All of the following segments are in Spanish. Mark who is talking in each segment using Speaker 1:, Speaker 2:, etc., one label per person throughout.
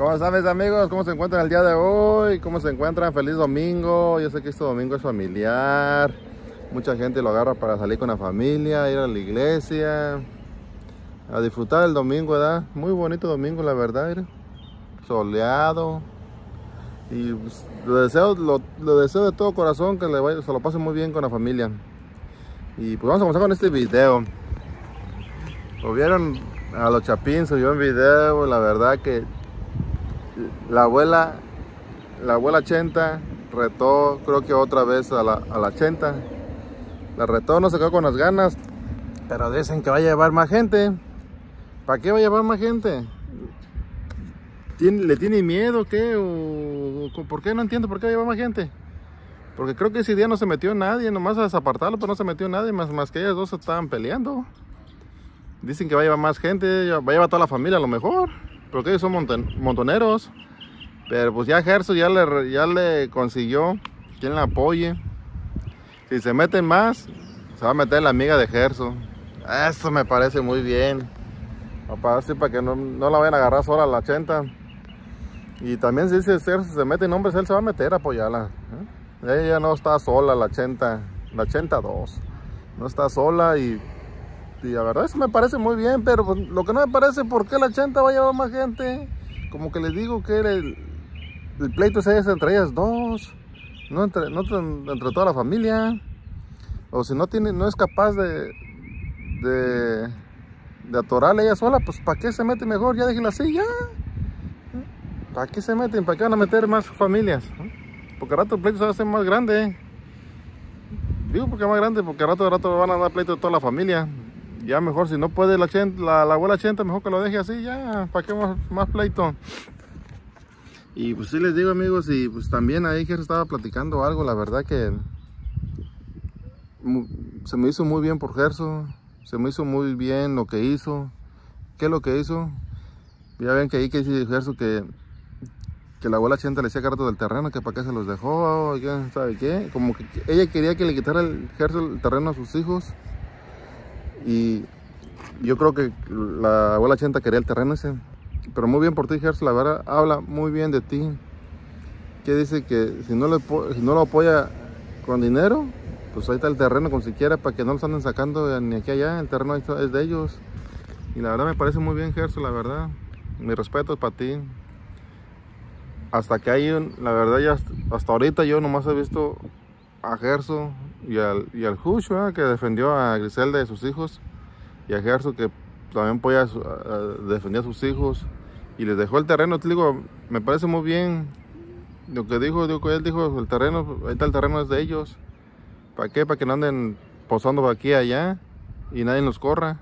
Speaker 1: ¿Cómo están mis amigos? ¿Cómo se encuentran el día de hoy? ¿Cómo se encuentran? Feliz domingo. Yo sé que este domingo es familiar. Mucha gente lo agarra para salir con la familia, ir a la iglesia, a disfrutar el domingo, ¿verdad? Muy bonito domingo, la verdad, soleado. Y pues, lo, deseo, lo, deseo de todo corazón que vaya, se lo pase muy bien con la familia. Y pues vamos a comenzar con este video. Lo vieron a los Chapín, subió un video, la verdad que la abuela, la abuela Chenta retó, creo que otra vez a la, a la Chenta. La retó, no se quedó con las ganas, pero dicen que va a llevar más gente. ¿Para qué va a llevar más gente? ¿Le tiene miedo qué? ¿O, ¿Por qué? No entiendo por qué va a llevar más gente. Porque creo que ese día no se metió nadie, nomás a desapartarlo, pero no se metió nadie, más, más que ellas dos estaban peleando. Dicen que va a llevar más gente, va a llevar toda la familia a lo mejor. Porque ellos son montoneros. Pero pues ya Gerso ya le, ya le consiguió quien la apoye. Si se meten más, se va a meter la amiga de Gerso. Eso me parece muy bien. Para, así, para que no, no, la vayan a agarrar sola a la 80. Y también si dice Gerso se mete en hombres, él se va a meter a apoyarla. ¿eh? Ella no está sola, la 80, la 82. No está sola y y la verdad eso me parece muy bien, pero pues, lo que no me parece, ¿por qué la 80 va a llevar más gente? Como que les digo que el, pleito es entre ellas dos, no entre, no entre toda la familia. O si no tiene, no es capaz de, de, de atorarle ella sola, pues ¿para qué se mete mejor? Ya déjenla así, ya. ¿Para qué se meten? ¿Para qué van a meter más familias? Porque al rato el pleito se va a hacer más grande. Digo porque más grande, porque al rato, al rato van a dar pleito de toda la familia ya mejor si no puede la, la, la abuela 80 mejor que lo deje así ya para que más, más pleito y pues sí les digo amigos y pues también ahí que estaba platicando algo la verdad que se me hizo muy bien por Gerso se me hizo muy bien lo que hizo. ¿qué es lo que hizo? ya ven que ahí que dice Gerso que que la abuela 80 le decía carto del terreno que para qué se los dejó sabe qué como que ella quería que le quitara el Gerso el terreno a sus hijos y yo creo que la abuela Chenta quería el terreno ese. Pero muy bien por ti, Gerson, la verdad, habla muy bien de ti. Que dice que si no, le, si no lo apoya con dinero, pues ahí está el terreno con siquiera para que no los anden sacando ni aquí allá. El terreno es de ellos. Y la verdad me parece muy bien, Gerson, la verdad. Mi respeto es para ti. Hasta que hay, la verdad, ya hasta ahorita yo nomás he visto a Gerso y al, y al Hush, que defendió a Griselda de sus hijos, y a Gerso que también apoya defendió a sus hijos y les dejó el terreno. Te digo, me parece muy bien lo que dijo, digo, él dijo, el terreno, ahí está el terreno es de ellos. ¿Para qué? Para que no anden posando aquí y allá y nadie los corra.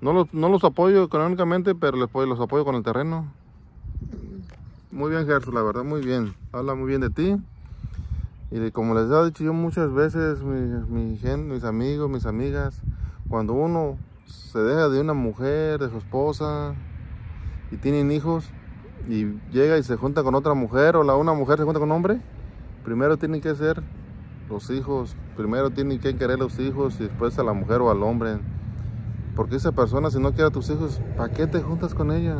Speaker 1: No los, no los apoyo económicamente, pero les, los apoyo con el terreno. Muy bien, Gerso, la verdad, muy bien. Habla muy bien de ti. Y como les he dicho yo muchas veces, mi, gente, mis amigos, mis amigas, cuando uno se deja de una mujer, de su esposa, y tienen hijos, y llega y se junta con otra mujer, o la una mujer se junta con un hombre, primero tienen que ser los hijos, primero tienen que querer los hijos y después a la mujer o al hombre. Porque esa persona, si no quiere a tus hijos, ¿para qué te juntas con ella?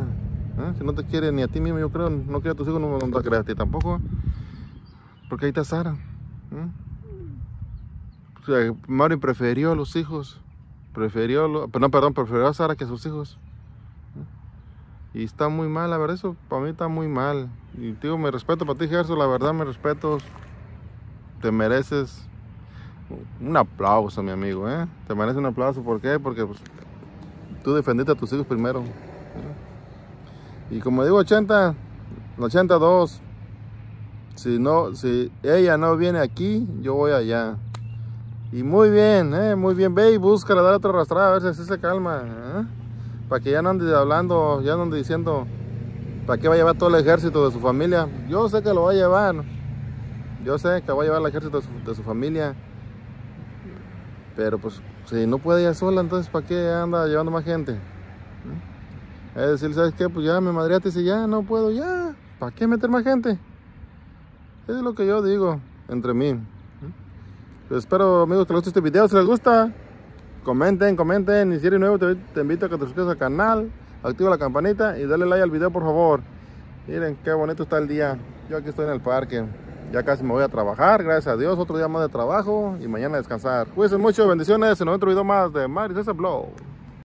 Speaker 1: ¿Eh? Si no te quiere ni a ti mismo, yo creo, no quiere a tus hijos, no, no te quiere a ti tampoco. Porque ahí está Sara. O sea, Mario prefirió a los hijos. Prefirió, no, perdón, prefirió a Sara que a sus hijos. Y está muy mal, la verdad, eso para mí está muy mal. Y digo, me respeto para ti, Gerson, la verdad, me respeto. Te mereces un aplauso, mi amigo, ¿eh? Te mereces un aplauso, ¿por qué? Porque pues, tú defendiste a tus hijos primero. Y como digo, 80, 82, si no, si ella no viene aquí, yo voy allá. Y muy bien, eh, muy bien. Ve y búscala, dale otra arrastrada a ver si así se calma. ¿eh? Para que ya no ande hablando, ya no ande diciendo para qué va a llevar todo el ejército de su familia. Yo sé que lo va a llevar. Yo sé que va a llevar el ejército de su, familia. Pero pues, si no puede ella sola, entonces ¿para qué anda llevando más gente? ¿Eh? Es decir, ¿sabes qué? Pues ya me madreaste y ya no puedo, ya. ¿Para qué meter más gente? Es lo que yo digo entre mí. Pues espero amigos que les guste este video. Si les gusta, comenten, comenten. Y si eres nuevo, te, invito a que te suscribas al canal, activa la campanita y dale like al video por favor. Miren qué bonito está el día. Yo aquí estoy en el parque. Ya casi me voy a trabajar, gracias a Dios. Otro día más de trabajo y mañana descansar. Cuídense mucho, bendiciones en otro video más de Maris Blow.